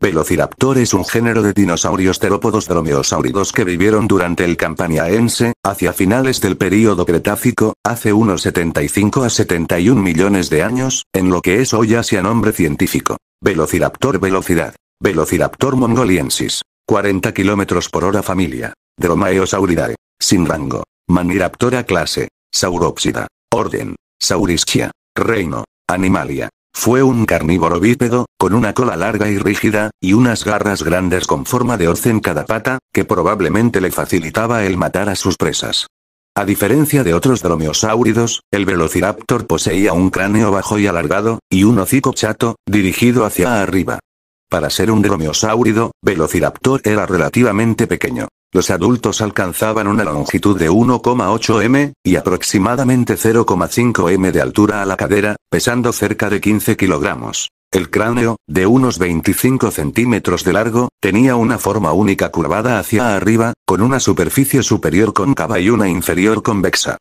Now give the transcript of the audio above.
Velociraptor es un género de dinosaurios terópodos dromeosáuridos que vivieron durante el Campaniaense, hacia finales del período Cretácico, hace unos 75 a 71 millones de años, en lo que es hoy Asia nombre científico. Velociraptor velocidad. Velociraptor mongoliensis. 40 km por hora familia. Dromaeosauridae. Sin rango. Maniraptora clase. Sauropsida. Orden. Saurischia. Reino. Animalia. Fue un carnívoro bípedo, con una cola larga y rígida, y unas garras grandes con forma de hoz en cada pata, que probablemente le facilitaba el matar a sus presas. A diferencia de otros dromeosáuridos, el Velociraptor poseía un cráneo bajo y alargado, y un hocico chato, dirigido hacia arriba. Para ser un dromeosáurido, Velociraptor era relativamente pequeño. Los adultos alcanzaban una longitud de 1,8 m, y aproximadamente 0,5 m de altura a la cadera, pesando cerca de 15 kilogramos. El cráneo, de unos 25 centímetros de largo, tenía una forma única curvada hacia arriba, con una superficie superior cóncava y una inferior convexa.